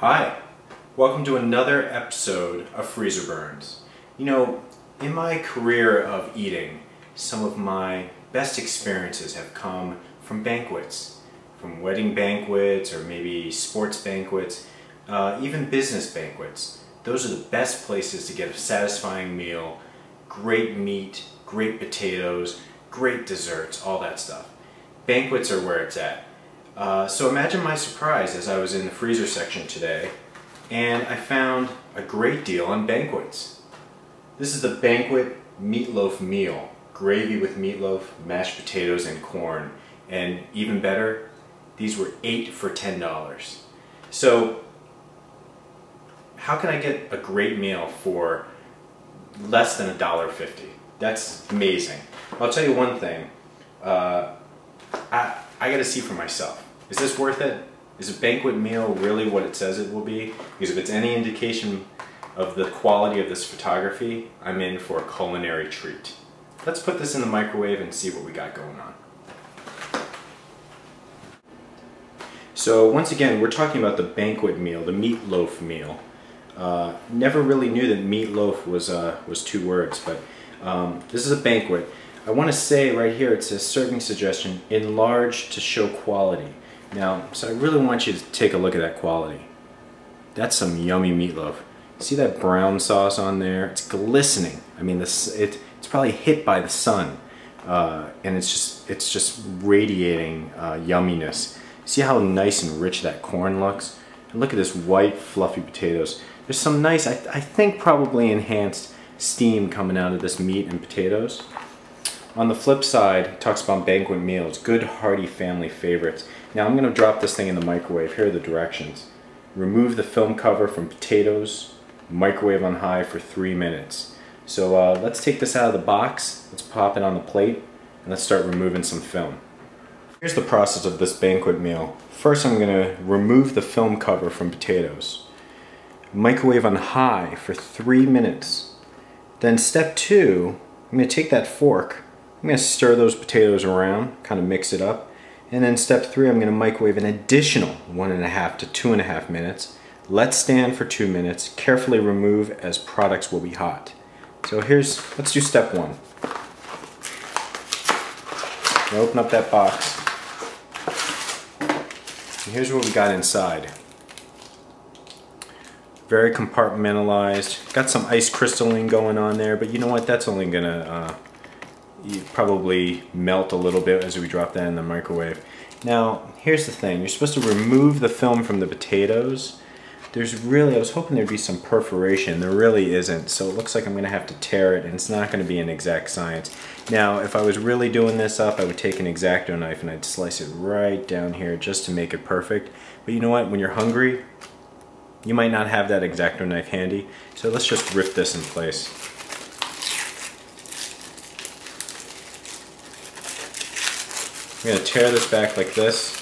Hi, welcome to another episode of Freezer Burns. You know, in my career of eating, some of my best experiences have come from banquets, from wedding banquets or maybe sports banquets, uh, even business banquets. Those are the best places to get a satisfying meal, great meat, great potatoes, great desserts, all that stuff. Banquets are where it's at. Uh, so imagine my surprise as I was in the freezer section today and I found a great deal on banquets. This is the banquet meatloaf meal. Gravy with meatloaf, mashed potatoes, and corn. And even better, these were 8 for $10. So how can I get a great meal for less than $1.50? That's amazing. I'll tell you one thing. Uh, I, I gotta see for myself. Is this worth it? Is a banquet meal really what it says it will be? Because if it's any indication of the quality of this photography, I'm in for a culinary treat. Let's put this in the microwave and see what we got going on. So once again, we're talking about the banquet meal, the meatloaf meal. Uh, never really knew that meatloaf was, uh, was two words, but um, this is a banquet. I want to say right here, it says serving suggestion, enlarge to show quality. Now, so I really want you to take a look at that quality. That's some yummy meatloaf. See that brown sauce on there? It's glistening. I mean, this it, it's probably hit by the sun, uh, and it's just it's just radiating uh, yumminess. See how nice and rich that corn looks? And look at this white, fluffy potatoes. There's some nice, I, I think probably enhanced steam coming out of this meat and potatoes. On the flip side, talks about banquet meals, good hearty family favorites. Now I'm going to drop this thing in the microwave. Here are the directions. Remove the film cover from potatoes, microwave on high for three minutes. So uh, let's take this out of the box, let's pop it on the plate, and let's start removing some film. Here's the process of this banquet meal. First I'm going to remove the film cover from potatoes. Microwave on high for three minutes. Then step two, I'm going to take that fork I'm going to stir those potatoes around, kind of mix it up. And then step three, I'm going to microwave an additional one and a half to two and a half minutes. Let stand for two minutes. Carefully remove as products will be hot. So here's, let's do step one. open up that box. And here's what we got inside. Very compartmentalized. Got some ice crystalline going on there, but you know what? That's only gonna uh, you probably melt a little bit as we drop that in the microwave. Now, here's the thing. You're supposed to remove the film from the potatoes. There's really, I was hoping there'd be some perforation. There really isn't, so it looks like I'm to have to tear it, and it's not to be an exact science. Now, if I was really doing this up, I would take an X-Acto knife and I'd slice it right down here just to make it perfect. But you know what? When you're hungry, you might not have that X-Acto knife handy, so let's just rip this in place. I'm going to tear this back like this.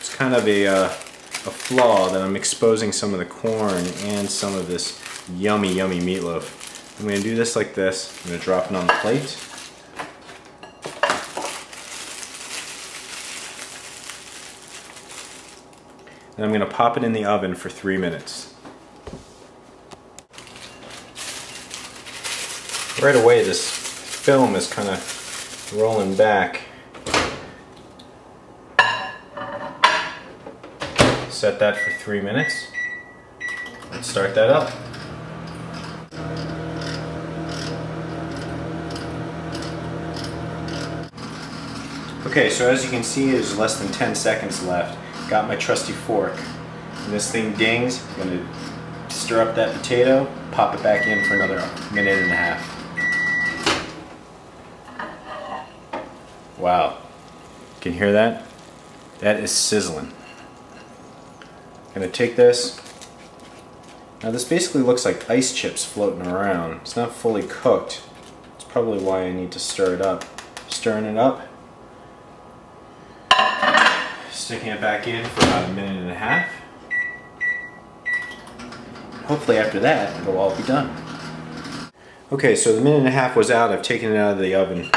It's kind of a, uh, a flaw that I'm exposing some of the corn and some of this yummy, yummy meatloaf. I'm going to do this like this. I'm going to drop it on the plate. And I'm going to pop it in the oven for three minutes. Right away this film is kind of rolling back. Set that for three minutes. Let's start that up. Okay, so as you can see, there's less than 10 seconds left. Got my trusty fork. When this thing dings, I'm gonna stir up that potato, pop it back in for another minute and a half. Wow. Can you hear that? That is sizzling. I'm gonna take this. Now this basically looks like ice chips floating around. It's not fully cooked. It's probably why I need to stir it up. Stirring it up. Sticking it back in for about a minute and a half. Hopefully after that, it'll all be done. Okay, so the minute and a half was out. I've taken it out of the oven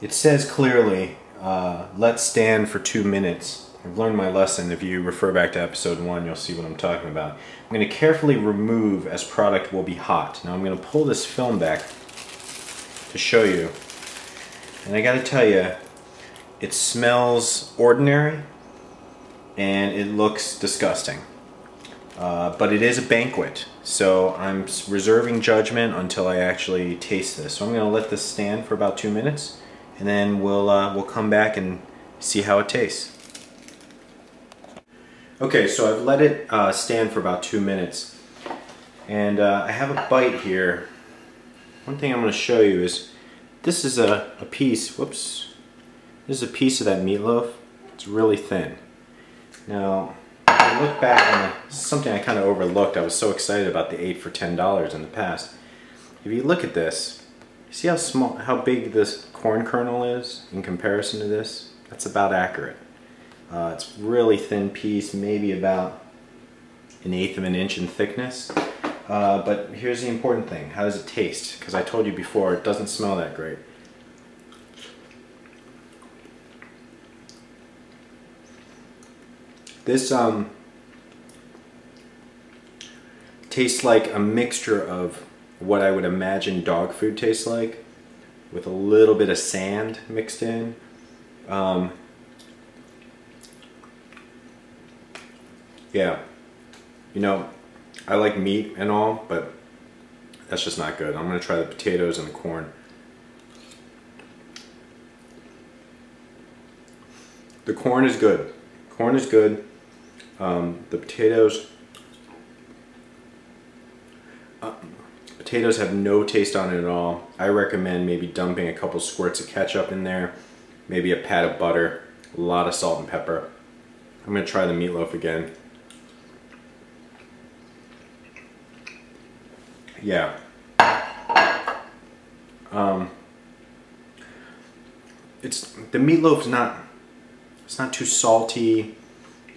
it says clearly, uh, let stand for two minutes. I've learned my lesson. If you refer back to episode one, you'll see what I'm talking about. I'm going to carefully remove as product will be hot. Now I'm going to pull this film back to show you. And I got to tell you, it smells ordinary and it looks disgusting. Uh, but it is a banquet, so I'm reserving judgment until I actually taste this. So I'm going to let this stand for about two minutes, and then we'll uh, we'll come back and see how it tastes. Okay, so I've let it uh, stand for about two minutes, and uh, I have a bite here. One thing I'm going to show you is this is a, a piece. Whoops, this is a piece of that meatloaf. It's really thin. Now I look back on something I kind of overlooked. I was so excited about the 8 for $10 in the past. If you look at this, see how small, how big this corn kernel is in comparison to this? That's about accurate. Uh, it's really thin piece, maybe about an eighth of an inch in thickness. Uh, but here's the important thing. How does it taste? Because I told you before, it doesn't smell that great. This um, tastes like a mixture of what I would imagine dog food tastes like with a little bit of sand mixed in. Um, yeah, you know, I like meat and all, but that's just not good. I'm gonna try the potatoes and the corn. The corn is good. Corn is good. Um, the potatoes, uh, potatoes have no taste on it at all. I recommend maybe dumping a couple squirts of ketchup in there, maybe a pat of butter, a lot of salt and pepper. I'm gonna try the meatloaf again. Yeah. Um, it's the meatloaf's not it's not too salty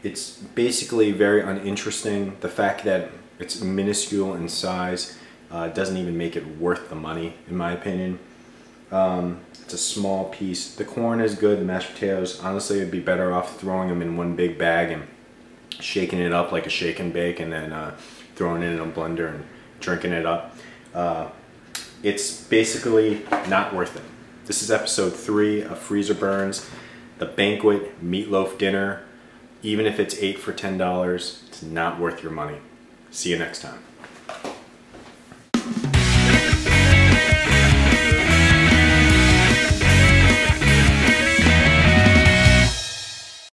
it's basically very uninteresting. The fact that it's minuscule in size uh, doesn't even make it worth the money, in my opinion. Um, it's a small piece. The corn is good, the mashed potatoes. Honestly, it'd be better off throwing them in one big bag and shaking it up like a shake and bake and then uh, throwing it in a blender and drinking it up. Uh, it's basically not worth it. This is episode three of Freezer Burns, the banquet meatloaf dinner even if it's 8 for $10, it's not worth your money. See you next time.